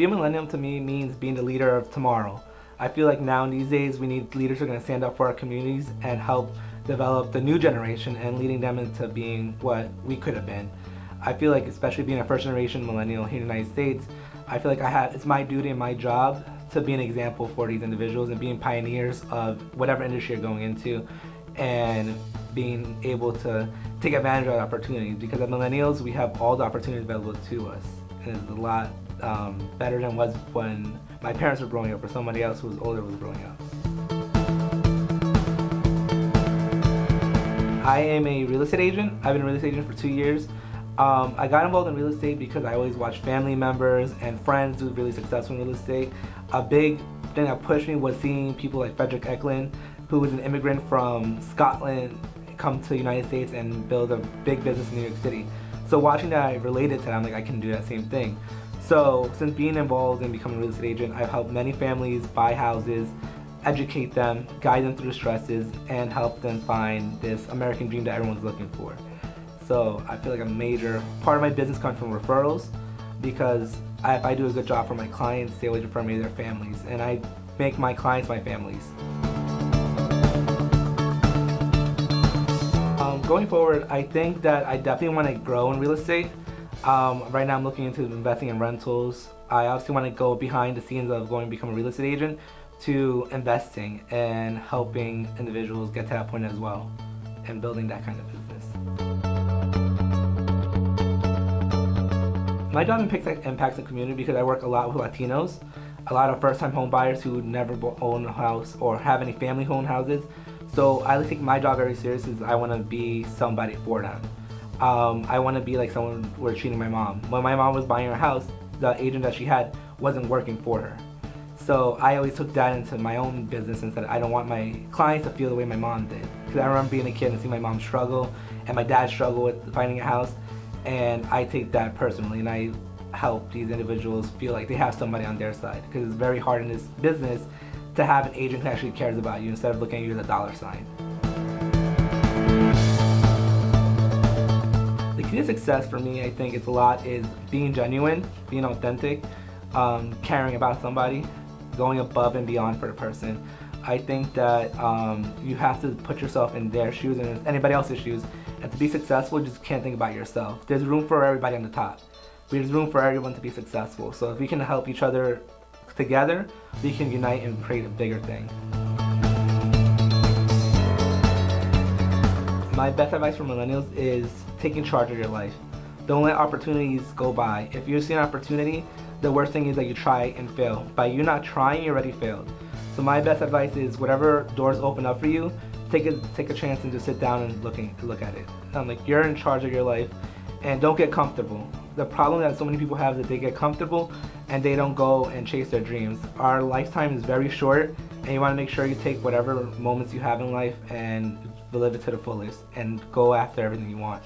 being a millennial to me means being the leader of tomorrow. I feel like now in these days we need leaders who are going to stand up for our communities and help develop the new generation and leading them into being what we could have been. I feel like especially being a first generation millennial here in the United States, I feel like I have it's my duty and my job to be an example for these individuals and being pioneers of whatever industry you're going into and being able to take advantage of opportunities because as millennials we have all the opportunities available to us it's a lot um, better than was when my parents were growing up or somebody else who was older was growing up. I am a real estate agent. I've been a real estate agent for two years. Um, I got involved in real estate because I always watched family members and friends do really successful in real estate. A big thing that pushed me was seeing people like Fredrik Eklund, who was an immigrant from Scotland, come to the United States and build a big business in New York City. So watching that, I related to that. I'm like, I can do that same thing. So since being involved in becoming a real estate agent, I've helped many families buy houses, educate them, guide them through the stresses, and help them find this American dream that everyone's looking for. So I feel like a major part of my business comes from referrals because I, if I do a good job for my clients, they always refer me to their families, and I make my clients my families. Going forward, I think that I definitely want to grow in real estate. Um, right now I'm looking into investing in rentals. I obviously want to go behind the scenes of going to become a real estate agent to investing and helping individuals get to that point as well and building that kind of business. My job impacts the community because I work a lot with Latinos, a lot of first-time home buyers who never own a house or have any family-owned houses. So I take my job very seriously. I want to be somebody for them. Um, I want to be like someone who are treating my mom. When my mom was buying her house, the agent that she had wasn't working for her. So I always took that into my own business and said I don't want my clients to feel the way my mom did. Because I remember being a kid and seeing my mom struggle and my dad struggle with finding a house. And I take that personally and I help these individuals feel like they have somebody on their side. Because it's very hard in this business to have an agent who actually cares about you instead of looking at you as a dollar sign. The key to success for me, I think it's a lot is being genuine, being authentic, um, caring about somebody, going above and beyond for the person. I think that um, you have to put yourself in their shoes and anybody else's shoes. And to be successful, you just can't think about yourself. There's room for everybody on the top. There's room for everyone to be successful. So if we can help each other together, we can unite and create a bigger thing. My best advice for millennials is taking charge of your life. Don't let opportunities go by. If you see an opportunity, the worst thing is that you try and fail. By you not trying, you already failed. So my best advice is whatever doors open up for you, take a take a chance and just sit down and looking look at it. Um, like you're in charge of your life, and don't get comfortable. The problem that so many people have is that they get comfortable and they don't go and chase their dreams. Our lifetime is very short, and you want to make sure you take whatever moments you have in life and live it to the fullest and go after everything you want.